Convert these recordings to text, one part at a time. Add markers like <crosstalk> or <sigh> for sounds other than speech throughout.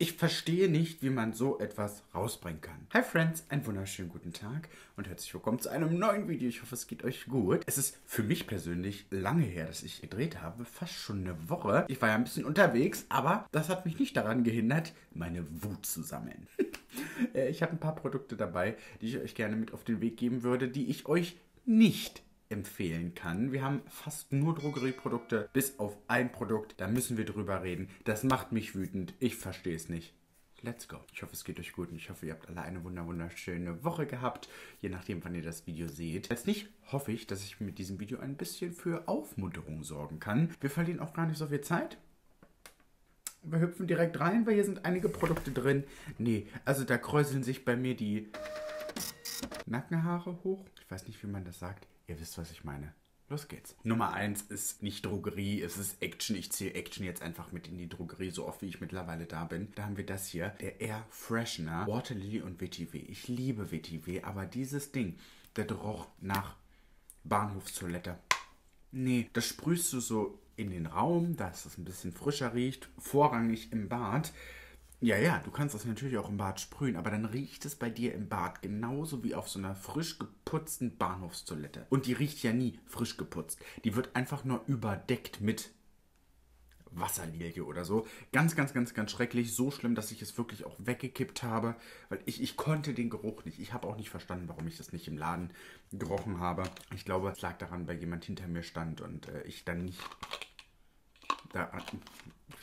Ich verstehe nicht, wie man so etwas rausbringen kann. Hi Friends, einen wunderschönen guten Tag und herzlich willkommen zu einem neuen Video. Ich hoffe, es geht euch gut. Es ist für mich persönlich lange her, dass ich gedreht habe, fast schon eine Woche. Ich war ja ein bisschen unterwegs, aber das hat mich nicht daran gehindert, meine Wut zu sammeln. <laughs> Äh, ich habe ein paar Produkte dabei, die ich euch gerne mit auf den Weg geben würde, die ich euch nicht empfehlen kann. Wir haben fast nur Drogerieprodukte, bis auf ein Produkt. Da müssen wir drüber reden. Das macht mich wütend. Ich verstehe es nicht. Let's go. Ich hoffe, es geht euch gut und ich hoffe, ihr habt alle eine wunderschöne Woche gehabt, je nachdem, wann ihr das Video seht. Als nicht hoffe ich, dass ich mit diesem Video ein bisschen für Aufmunterung sorgen kann. Wir verlieren auch gar nicht so viel Zeit. Wir hüpfen direkt rein, weil hier sind einige Produkte drin. Nee, also da kräuseln sich bei mir die Nackenhaare hoch. Ich weiß nicht, wie man das sagt. Ihr wisst, was ich meine. Los geht's. Nummer 1 ist nicht Drogerie, es ist Action. Ich zähle Action jetzt einfach mit in die Drogerie, so oft wie ich mittlerweile da bin. Da haben wir das hier, der Air Freshener, Water Lily und WTW. Ich liebe WTW, aber dieses Ding, der roch nach Bahnhofstoilette. Nee, das sprühst du so in den Raum, dass es ein bisschen frischer riecht, vorrangig im Bad. Ja, ja, du kannst das natürlich auch im Bad sprühen, aber dann riecht es bei dir im Bad genauso wie auf so einer frisch geputzten Bahnhofstoilette. Und die riecht ja nie frisch geputzt. Die wird einfach nur überdeckt mit Wasserlilie oder so. Ganz, ganz, ganz, ganz schrecklich. So schlimm, dass ich es wirklich auch weggekippt habe, weil ich, ich konnte den Geruch nicht. Ich habe auch nicht verstanden, warum ich das nicht im Laden gerochen habe. Ich glaube, es lag daran, weil jemand hinter mir stand und äh, ich dann nicht da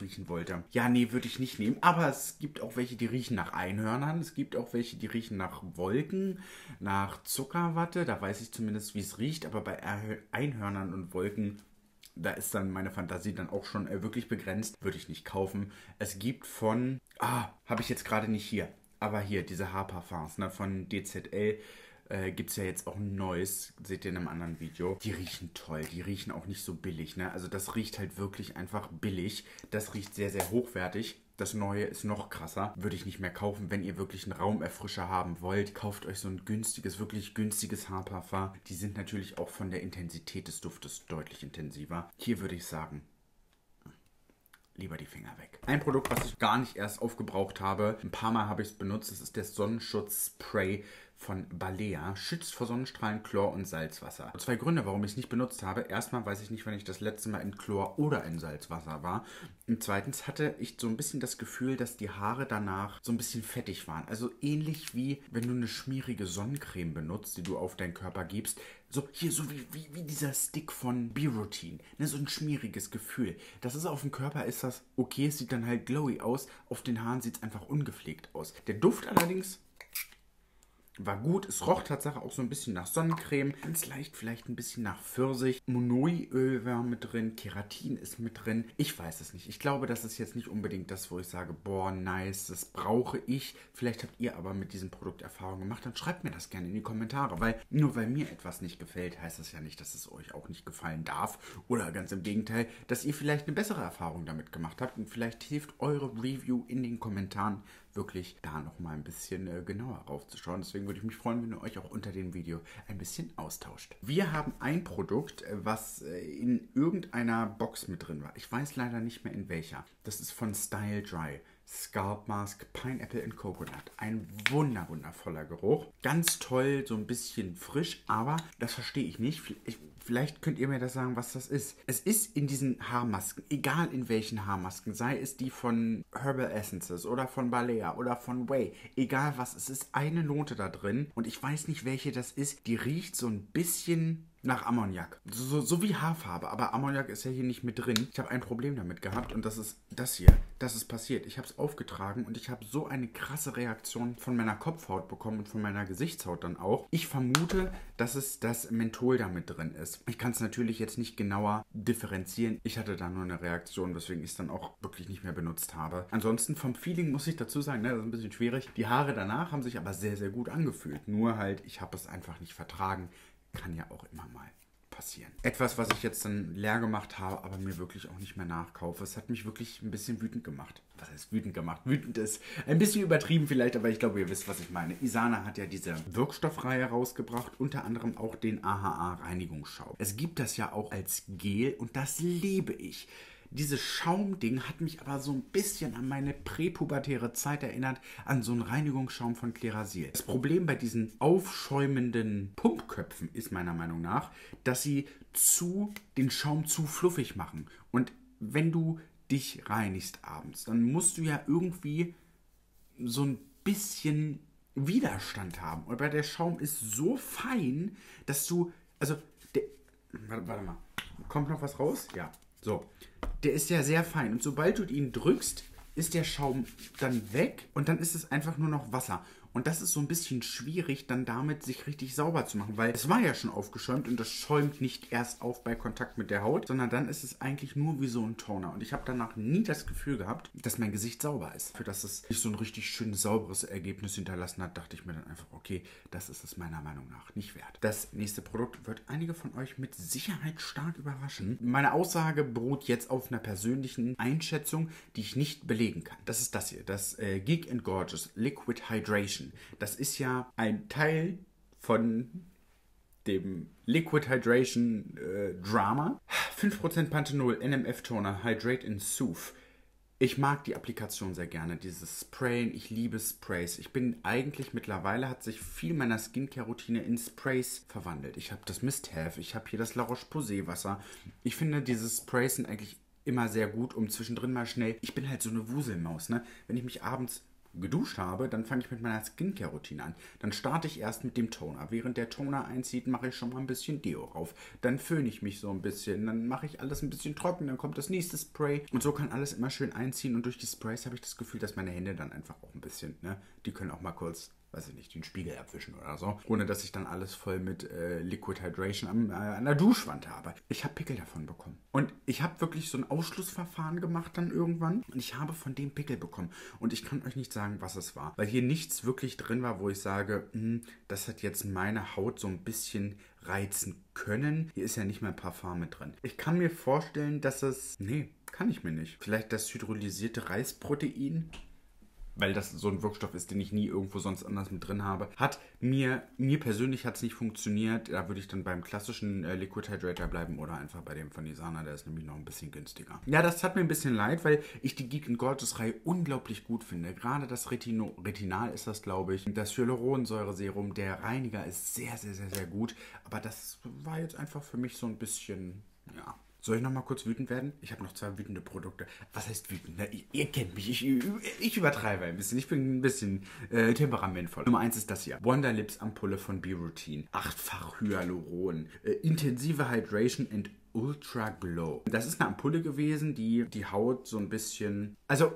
riechen wollte. Ja, nee, würde ich nicht nehmen. Aber es gibt auch welche, die riechen nach Einhörnern. Es gibt auch welche, die riechen nach Wolken, nach Zuckerwatte. Da weiß ich zumindest, wie es riecht. Aber bei Einhörnern und Wolken, da ist dann meine Fantasie dann auch schon äh, wirklich begrenzt. Würde ich nicht kaufen. Es gibt von, ah, habe ich jetzt gerade nicht hier. Aber hier, diese Haarparfums ne, von DZL äh, gibt es ja jetzt auch ein neues, seht ihr in einem anderen Video. Die riechen toll, die riechen auch nicht so billig. Ne? Also das riecht halt wirklich einfach billig. Das riecht sehr, sehr hochwertig. Das neue ist noch krasser. Würde ich nicht mehr kaufen, wenn ihr wirklich einen Raumerfrischer haben wollt. Kauft euch so ein günstiges, wirklich günstiges Haarparfum. Die sind natürlich auch von der Intensität des Duftes deutlich intensiver. Hier würde ich sagen, lieber die Finger weg. Ein Produkt, was ich gar nicht erst aufgebraucht habe. Ein paar Mal habe ich es benutzt. Das ist der Sonnenschutz-Spray von Balea schützt vor Sonnenstrahlen, Chlor und Salzwasser. Zwei Gründe, warum ich es nicht benutzt habe. Erstmal weiß ich nicht, wann ich das letzte Mal in Chlor oder in Salzwasser war. Und zweitens hatte ich so ein bisschen das Gefühl, dass die Haare danach so ein bisschen fettig waren. Also ähnlich wie wenn du eine schmierige Sonnencreme benutzt, die du auf deinen Körper gibst. So hier, so wie, wie, wie dieser Stick von B-Routine. Ne, so ein schmieriges Gefühl. Das ist auf dem Körper, ist das okay, es sieht dann halt glowy aus. Auf den Haaren sieht es einfach ungepflegt aus. Der Duft allerdings war gut. Es roch tatsächlich auch so ein bisschen nach Sonnencreme. Ganz leicht vielleicht ein bisschen nach Pfirsich. Monoi-Öl war mit drin. Keratin ist mit drin. Ich weiß es nicht. Ich glaube, das ist jetzt nicht unbedingt das, wo ich sage, boah, nice, das brauche ich. Vielleicht habt ihr aber mit diesem Produkt Erfahrung gemacht. Dann schreibt mir das gerne in die Kommentare. Weil nur weil mir etwas nicht gefällt, heißt das ja nicht, dass es euch auch nicht gefallen darf. Oder ganz im Gegenteil, dass ihr vielleicht eine bessere Erfahrung damit gemacht habt. Und vielleicht hilft eure Review in den Kommentaren wirklich da nochmal ein bisschen äh, genauer raufzuschauen. Deswegen würde ich mich freuen, wenn ihr euch auch unter dem Video ein bisschen austauscht. Wir haben ein Produkt, äh, was äh, in irgendeiner Box mit drin war. Ich weiß leider nicht mehr in welcher. Das ist von Style Dry. Scalp Mask Pineapple and Coconut. Ein wunder, wundervoller Geruch. Ganz toll, so ein bisschen frisch, aber das verstehe ich nicht. Ich, vielleicht könnt ihr mir das sagen, was das ist. Es ist in diesen Haarmasken, egal in welchen Haarmasken, sei es die von Herbal Essences oder von Balea oder von Way, egal was, es ist eine Note da drin und ich weiß nicht, welche das ist. Die riecht so ein bisschen nach Ammoniak. So, so, wie Haarfarbe, aber Ammoniak ist ja hier nicht mit drin. Ich habe ein Problem damit gehabt und das ist das hier. Das ist passiert. Ich habe es aufgetragen und ich habe so eine krasse Reaktion von meiner Kopfhaut bekommen und von meiner Gesichtshaut dann auch. Ich vermute, dass es das Menthol da mit drin ist. Ich kann es natürlich jetzt nicht genauer differenzieren. Ich hatte da nur eine Reaktion, weswegen ich es dann auch wirklich nicht mehr benutzt habe. Ansonsten vom Feeling muss ich dazu sagen, ne, das ist ein bisschen schwierig. Die Haare danach haben sich aber sehr, sehr gut angefühlt. Nur halt, ich habe es einfach nicht vertragen kann ja auch immer mal passieren. Etwas, was ich jetzt dann leer gemacht habe, aber mir wirklich auch nicht mehr nachkaufe. Es hat mich wirklich ein bisschen wütend gemacht. Was heißt wütend gemacht? Wütend ist ein bisschen übertrieben vielleicht, aber ich glaube, ihr wisst, was ich meine. Isana hat ja diese Wirkstoffreihe rausgebracht, unter anderem auch den AHA Reinigungsschaum. Es gibt das ja auch als Gel und das liebe ich. Dieses Schaumding hat mich aber so ein bisschen an meine präpubertäre Zeit erinnert, an so einen Reinigungsschaum von Klerasil. Das Problem bei diesen aufschäumenden Pumpköpfen ist meiner Meinung nach, dass sie zu den Schaum zu fluffig machen. Und wenn du dich reinigst abends, dann musst du ja irgendwie so ein bisschen Widerstand haben. Aber der Schaum ist so fein, dass du, also, der, warte, warte mal, kommt noch was raus? Ja, so. Der ist ja sehr fein und sobald du ihn drückst, ist der Schaum dann weg und dann ist es einfach nur noch Wasser. Und das ist so ein bisschen schwierig, dann damit sich richtig sauber zu machen, weil es war ja schon aufgeschäumt und das schäumt nicht erst auf bei Kontakt mit der Haut, sondern dann ist es eigentlich nur wie so ein Toner. Und ich habe danach nie das Gefühl gehabt, dass mein Gesicht sauber ist. Für das es nicht so ein richtig schönes, sauberes Ergebnis hinterlassen hat, dachte ich mir dann einfach, okay, das ist es meiner Meinung nach nicht wert. Das nächste Produkt wird einige von euch mit Sicherheit stark überraschen. Meine Aussage beruht jetzt auf einer persönlichen Einschätzung, die ich nicht belegen kann. Das ist das hier, das äh, Geek Gorgeous Liquid Hydration. Hydration. Das ist ja ein Teil von dem Liquid Hydration äh, Drama. 5% Panthenol, NMF Toner, Hydrate in Soothe. Ich mag die Applikation sehr gerne, dieses Sprayen. Ich liebe Sprays. Ich bin eigentlich mittlerweile, hat sich viel meiner Skincare-Routine in Sprays verwandelt. Ich habe das Mist Have, ich habe hier das La Roche-Posay Wasser. Ich finde, diese Sprays sind eigentlich immer sehr gut, um zwischendrin mal schnell. Ich bin halt so eine Wuselmaus, ne? Wenn ich mich abends geduscht habe, dann fange ich mit meiner Skincare-Routine an. Dann starte ich erst mit dem Toner. Während der Toner einzieht, mache ich schon mal ein bisschen Deo rauf. Dann föhne ich mich so ein bisschen. Dann mache ich alles ein bisschen trocken. Dann kommt das nächste Spray. Und so kann alles immer schön einziehen. Und durch die Sprays habe ich das Gefühl, dass meine Hände dann einfach auch ein bisschen, ne, die können auch mal kurz weiß ich nicht, den Spiegel abwischen oder so, ohne dass ich dann alles voll mit äh, Liquid Hydration am, äh, an der Duschwand habe. Ich habe Pickel davon bekommen. Und ich habe wirklich so ein Ausschlussverfahren gemacht dann irgendwann und ich habe von dem Pickel bekommen. Und ich kann euch nicht sagen, was es war, weil hier nichts wirklich drin war, wo ich sage, hm, das hat jetzt meine Haut so ein bisschen reizen können. Hier ist ja nicht mehr Parfum mit drin. Ich kann mir vorstellen, dass es... Nee, kann ich mir nicht. Vielleicht das hydrolysierte Reisprotein weil das so ein Wirkstoff ist, den ich nie irgendwo sonst anders mit drin habe. Hat mir, mir persönlich hat es nicht funktioniert. Da würde ich dann beim klassischen äh, Liquid Hydrator bleiben oder einfach bei dem von Isana, der ist nämlich noch ein bisschen günstiger. Ja, das hat mir ein bisschen leid, weil ich die Geek Gorgeous Reihe unglaublich gut finde. Gerade das Retino, Retinal ist das, glaube ich. Das Hyaluronsäureserum, der Reiniger ist sehr, sehr, sehr, sehr gut. Aber das war jetzt einfach für mich so ein bisschen, ja, soll ich noch mal kurz wütend werden? Ich habe noch zwei wütende Produkte. Was heißt wütend? Na, ihr, ihr, kennt mich. Ich, ich, übertreibe ein bisschen. Ich bin ein bisschen äh, temperamentvoll. Nummer eins ist das hier. Wonder Lips Ampulle von B-Routine. Achtfach Hyaluron. Äh, intensive Hydration and Ultra Glow. Das ist eine Ampulle gewesen, die die Haut so ein bisschen. Also,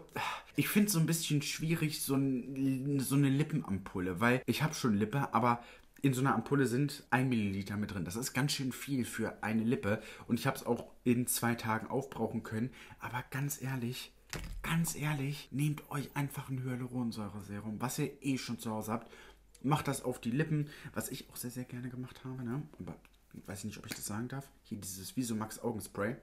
ich finde es so ein bisschen schwierig, so, ein, so eine Lippenampulle, weil ich habe schon Lippe, aber in so einer Ampulle sind ein Milliliter mit drin. Das ist ganz schön viel für eine Lippe. Und ich habe es auch in zwei Tagen aufbrauchen können. Aber ganz ehrlich, ganz ehrlich, nehmt euch einfach ein Hyaluronsäureserum, was ihr eh schon zu Hause habt. Macht das auf die Lippen, was ich auch sehr, sehr gerne gemacht habe. Ne? Aber ich weiß nicht, ob ich das sagen darf. Hier dieses Visomax Augenspray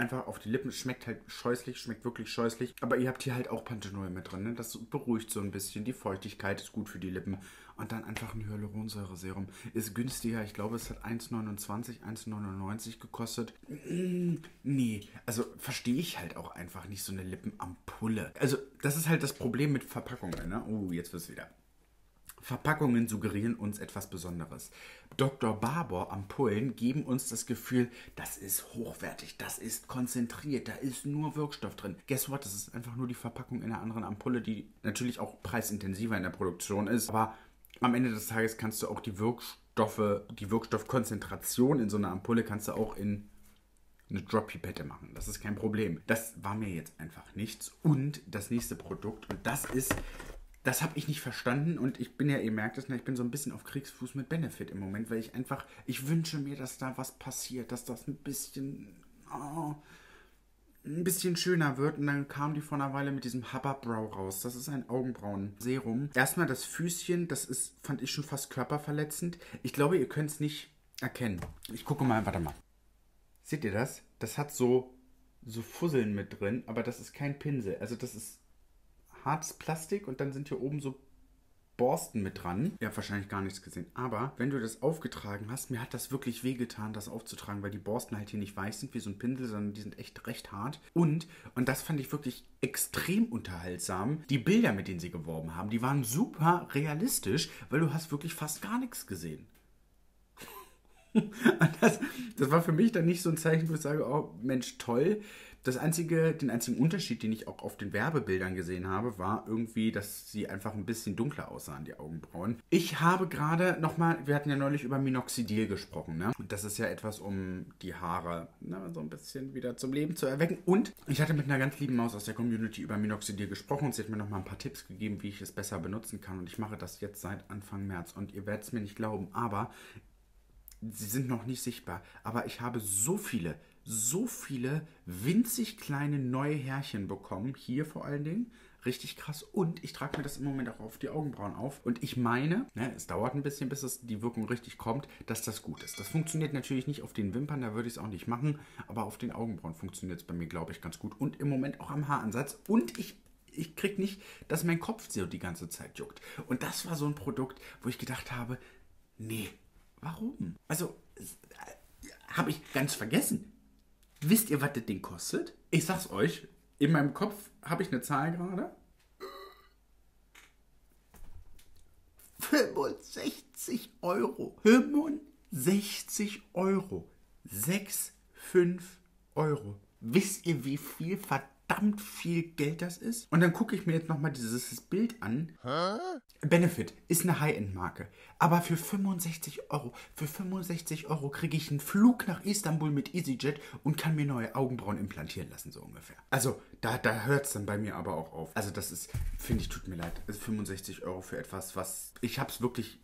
einfach auf die Lippen. Schmeckt halt scheußlich, schmeckt wirklich scheußlich. Aber ihr habt hier halt auch Panthenol mit drin. Ne? Das beruhigt so ein bisschen. Die Feuchtigkeit ist gut für die Lippen. Und dann einfach ein Hyaluronsäure-Serum. Ist günstiger. Ich glaube, es hat 1,29, 1,99 gekostet. Mm, nee, also verstehe ich halt auch einfach nicht so eine Lippenampulle. Also, das ist halt das Problem mit Verpackungen. Ne? Oh, jetzt wird's wieder. Verpackungen suggerieren uns etwas Besonderes. Dr. Barbour Ampullen geben uns das Gefühl, das ist hochwertig, das ist konzentriert, da ist nur Wirkstoff drin. Guess what? Das ist einfach nur die Verpackung in einer anderen Ampulle, die natürlich auch preisintensiver in der Produktion ist. Aber am Ende des Tages kannst du auch die Wirkstoffe, die Wirkstoffkonzentration in so einer Ampulle kannst du auch in eine Drop-Pipette machen. Das ist kein Problem. Das war mir jetzt einfach nichts. Und das nächste Produkt, und das ist das habe ich nicht verstanden und ich bin ja, ihr merkt es, ne, ich bin so ein bisschen auf Kriegsfuß mit Benefit im Moment, weil ich einfach, ich wünsche mir, dass da was passiert, dass das ein bisschen, oh, ein bisschen schöner wird. Und dann kam die vor einer Weile mit diesem Hubba-Brow raus. Das ist ein Augenbrauen-Serum. Erstmal das Füßchen, das ist, fand ich schon fast körperverletzend. Ich glaube, ihr könnt es nicht erkennen. Ich gucke mal, warte mal. Seht ihr das? Das hat so, so Fusseln mit drin, aber das ist kein Pinsel. Also das ist hartes Plastik und dann sind hier oben so Borsten mit dran. Ihr habt wahrscheinlich gar nichts gesehen. Aber wenn du das aufgetragen hast, mir hat das wirklich wehgetan, das aufzutragen, weil die Borsten halt hier nicht weich sind wie so ein Pinsel, sondern die sind echt recht hart. Und, und das fand ich wirklich extrem unterhaltsam, die Bilder, mit denen sie geworben haben, die waren super realistisch, weil du hast wirklich fast gar nichts gesehen. <laughs> das, das war für mich dann nicht so ein Zeichen, wo ich sage, oh Mensch, toll. Das einzige, den einzigen Unterschied, den ich auch auf den Werbebildern gesehen habe, war irgendwie, dass sie einfach ein bisschen dunkler aussahen, die Augenbrauen. Ich habe gerade nochmal, wir hatten ja neulich über Minoxidil gesprochen, ne? Und das ist ja etwas, um die Haare ne, so ein bisschen wieder zum Leben zu erwecken. Und ich hatte mit einer ganz lieben Maus aus der Community über Minoxidil gesprochen und sie hat mir nochmal ein paar Tipps gegeben, wie ich es besser benutzen kann. Und ich mache das jetzt seit Anfang März. Und ihr werdet es mir nicht glauben, aber sie sind noch nicht sichtbar, aber ich habe so viele, so viele winzig kleine neue Härchen bekommen, hier vor allen Dingen. Richtig krass. Und ich trage mir das im Moment auch auf die Augenbrauen auf. Und ich meine, ne, es dauert ein bisschen, bis es die Wirkung richtig kommt, dass das gut ist. Das funktioniert natürlich nicht auf den Wimpern, da würde ich es auch nicht machen. Aber auf den Augenbrauen funktioniert es bei mir, glaube ich, ganz gut. Und im Moment auch am Haaransatz. Und ich ich krieg nicht, dass mein Kopf so die ganze Zeit juckt. Und das war so ein Produkt, wo ich gedacht habe, nee, Warum? Also, äh, habe ich ganz vergessen. Wisst ihr, was das Ding kostet? Ich sag's euch, in meinem Kopf habe ich eine Zahl gerade. 65 Euro. 65 Euro. 6, 5 Euro. Wisst ihr, wie viel verdammt verdammt viel Geld das ist. Und dann gucke ich mir jetzt nochmal dieses Bild an. Hä? Benefit ist eine High-End-Marke. Aber für 65 Euro, für 65 Euro kriege ich einen Flug nach Istanbul mit EasyJet und kann mir neue Augenbrauen implantieren lassen, so ungefähr. Also, da, da hört es dann bei mir aber auch auf. Also, das ist, finde ich, tut mir leid. Ist 65 Euro für etwas, was. Ich habe es wirklich.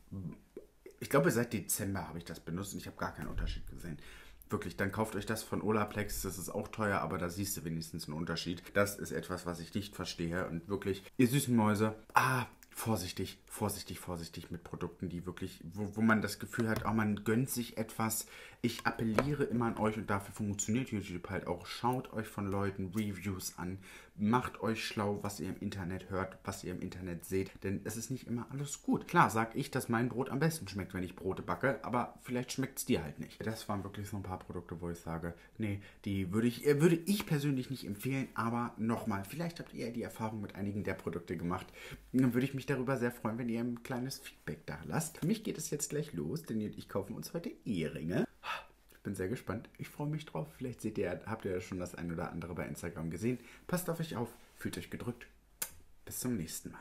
Ich glaube, seit Dezember habe ich das benutzt und ich habe gar keinen Unterschied gesehen. Wirklich, dann kauft euch das von Olaplex. Das ist auch teuer, aber da siehst du wenigstens einen Unterschied. Das ist etwas, was ich nicht verstehe. Und wirklich, ihr süßen Mäuse, ah, vorsichtig, vorsichtig, vorsichtig mit Produkten, die wirklich, wo, wo man das Gefühl hat, oh, man gönnt sich etwas. Ich appelliere immer an euch und dafür funktioniert YouTube halt auch. Schaut euch von Leuten Reviews an, macht euch schlau, was ihr im Internet hört, was ihr im Internet seht, denn es ist nicht immer alles gut. Klar, sag ich, dass mein Brot am besten schmeckt, wenn ich Brote backe, aber vielleicht schmeckt es dir halt nicht. Das waren wirklich so ein paar Produkte, wo ich sage, nee, die würde ich, äh, würde ich persönlich nicht empfehlen, aber nochmal, vielleicht habt ihr die Erfahrung mit einigen der Produkte gemacht. Dann würde ich mich darüber sehr freuen, wenn ihr ein kleines Feedback da lasst. Für mich geht es jetzt gleich los, denn ich kaufe uns heute Eheringe bin sehr gespannt. Ich freue mich drauf. Vielleicht seht ihr, habt ihr schon das ein oder andere bei Instagram gesehen. Passt auf euch auf, fühlt euch gedrückt. Bis zum nächsten Mal.